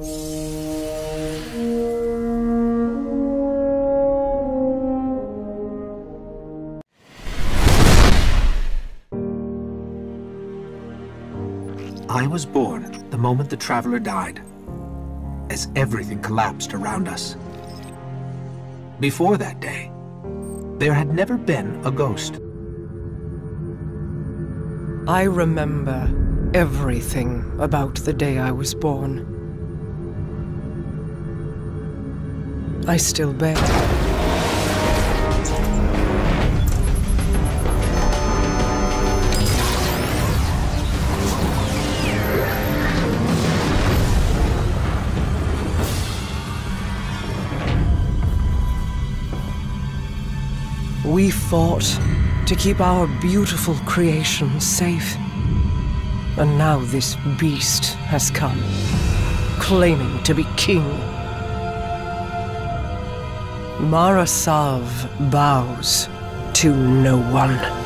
I was born the moment the Traveler died, as everything collapsed around us. Before that day, there had never been a ghost. I remember everything about the day I was born. I still bear. We fought to keep our beautiful creation safe. And now this beast has come, claiming to be king. Mara Sov bows to no one.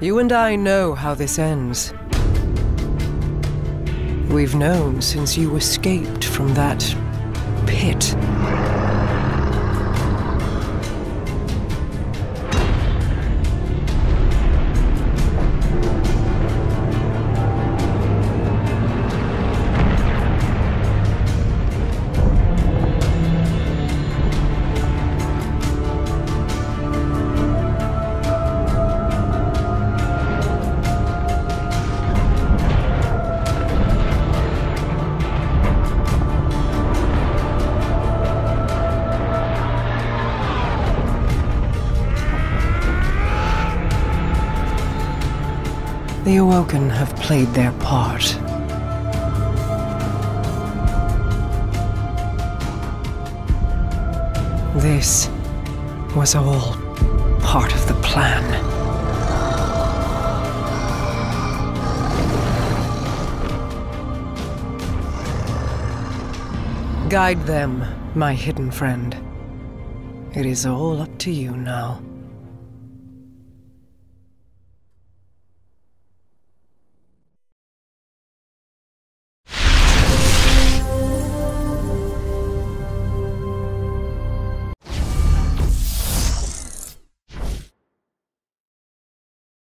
You and I know how this ends. We've known since you escaped from that pit. The Awoken have played their part. This was all part of the plan. Guide them, my hidden friend. It is all up to you now.